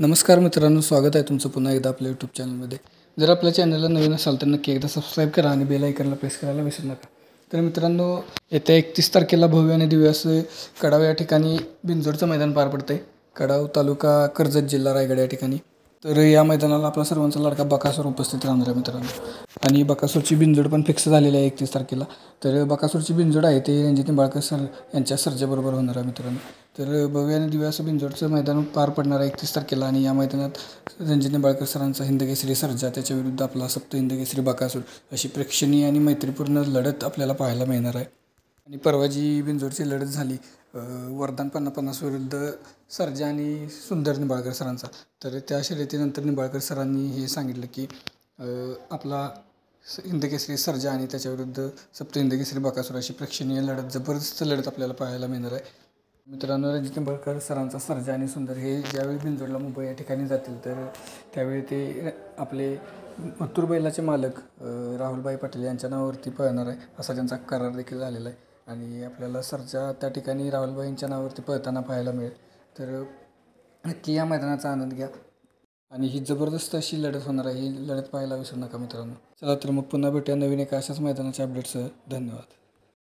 नमस्कार मित्रांनो स्वागत आहे तुमचं पुन्हा एकदा आपल्या यूट्यूब चॅनलमध्ये जर आपल्या चॅनलला नवीन असाल तर नक्की एकदा सबस्क्राईब करा आणि बेल आयकनला प्रेस करायला विसरू नका. तर मित्रांनो येत्या एकतीस तारखेला भव्य आणि दिव्य असं कडाव या ठिकाणी बिंजोडचं मैदान पार पडतं आहे कडाव तालुका कर्जत जिल्हा रायगड या ठिकाणी. तर या मैदानाला आपला सर्वांचा लाडका बकासूर उपस्थित राहणार आहे मित्रांनो. आणि बकासूरची बिंजड पण फिक्स झालेली आहे एकतीस तारखेला. तर बकासूरची बिंजड आहे ते रणजित निंबाळकर सर यांच्या सर्जेबरोबर होणार आहे मित्रांनो. तर भव्य आणि दिव्या असं बिंजोडचं मैदान पार पडणार आहे एकतीस तारखेला. आणि या मैदानात रणजित निंबाळकर सरांचा हिंदकेसरी सर्जा त्याच्या विरुद्ध आपला सप्त हिंदकेसरी बकासूर अशी प्रेक्षणीय आणि मैत्रीपूर्ण लढत आपल्याला पाहायला मिळणार आहे. आणि परवा जी बिंजोडची लढत झाली वरदान पन्ना पन्नास विरुद्ध सर्जा आणि सुंदर निंबाळकर सरांचा. तर त्या शर्यतीनंतर निंबाळकर सरांनी हे सांगितलं की आपला हिंदकेसरी सर्जा आणि त्याच्याविरुद्ध सप्त हिंदकेसरी बकासूर अशी प्रेक्षणीय लढत जबरदस्त लढत आपल्याला पाहायला मिळणार आहे. मित्रांनो रणजित निंबाळकर सरांचा सर्जा आणि सुंदर हे ज्यावेळी बिंजोडला मुंबई या ठिकाणी जातील तर त्यावेळी ते आपले मत्तूर बैलाचे मालक राहुलभाई पाटील यांच्या नावावरती पळणार आहे असा त्यांचा करार देखील झालेला आहे. आणि आपल्याला सरच्या त्या ठिकाणी राहुलबाईंच्या नावावरती पळताना पाहायला मिळेल. तर नक्की या मैदानाचा आनंद घ्या. आणि ही जबरदस्त अशी लढत होणार आहे. ही लढत पाहायला विसरू नका मित्रांनो. चला तर मग पुन्हा भेटूया नवीन एका अशाच मैदानाच्या अपडेट्ससह धन्यवाद.